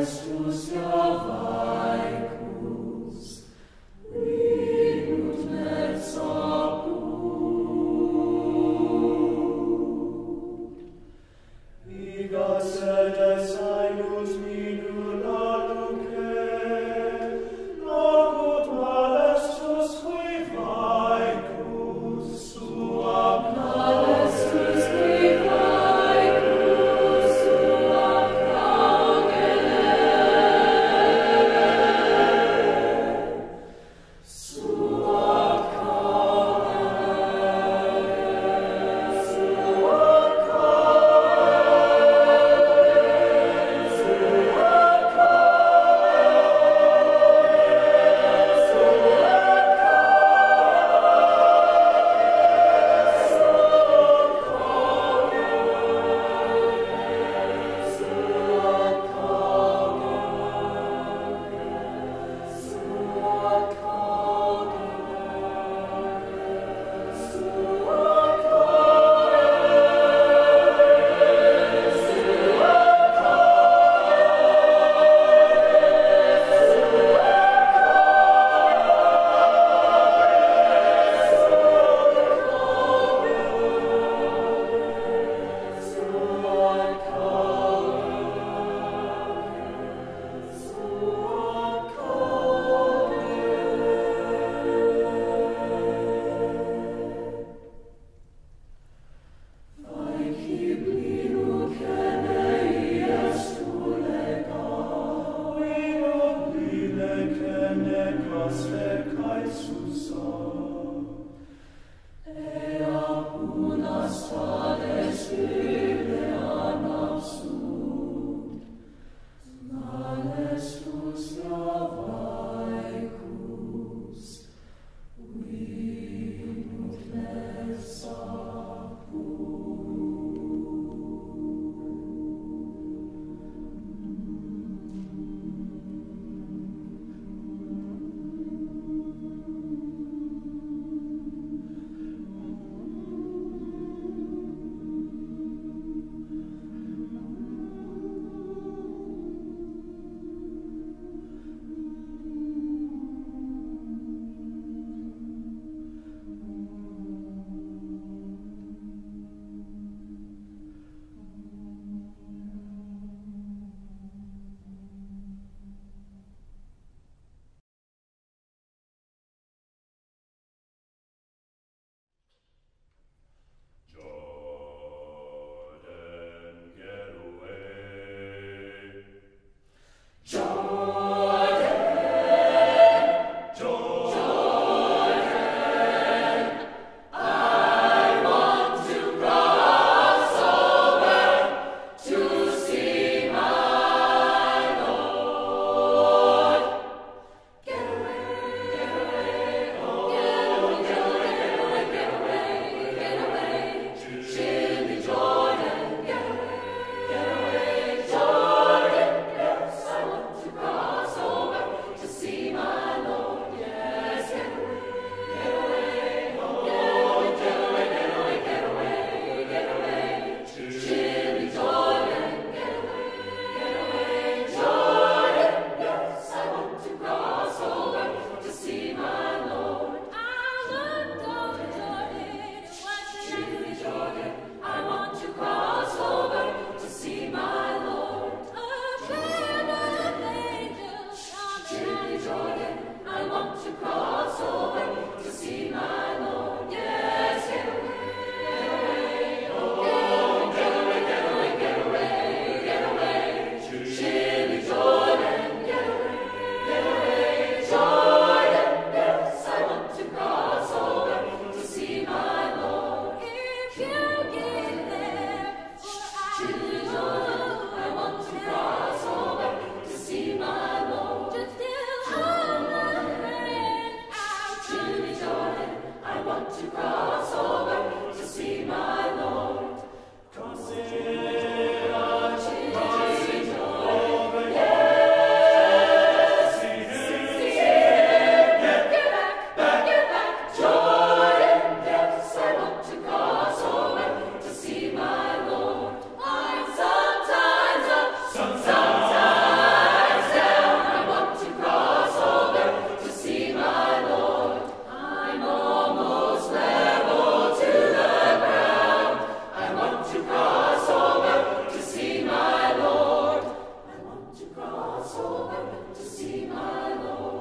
Vestus javaicus, Vigutnets abud. Vigat me, want to cry. Passover to see my Lord.